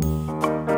Música